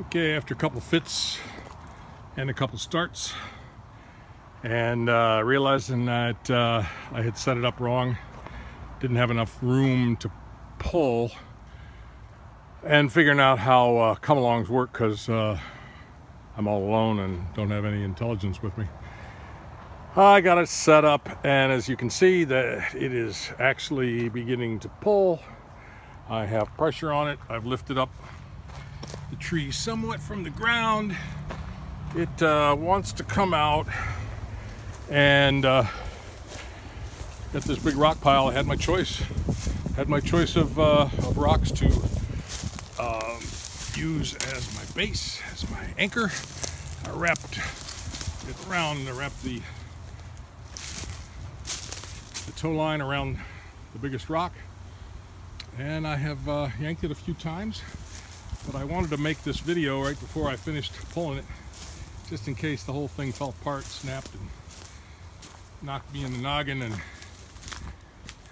Okay, after a couple fits and a couple starts and uh, realizing that uh, I had set it up wrong, didn't have enough room to pull and figuring out how uh, come-alongs work because uh, I'm all alone and don't have any intelligence with me. I got it set up and as you can see that it is actually beginning to pull. I have pressure on it. I've lifted up the tree somewhat from the ground. It uh, wants to come out and uh, this big rock pile. I had my choice. Had my choice of, uh, of rocks to um, use as my base, as my anchor. I wrapped it around, I wrapped the, the tow line around the biggest rock and I have uh, yanked it a few times but I wanted to make this video right before I finished pulling it just in case the whole thing fell apart, snapped and knocked me in the noggin and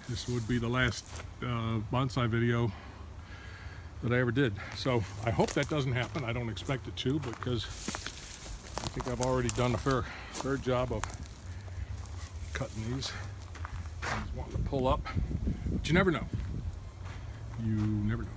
this would be the last uh, bonsai video that I ever did. So I hope that doesn't happen. I don't expect it to because I think I've already done a fair, fair job of cutting these. He's wanting to pull up, but you never know. You never know.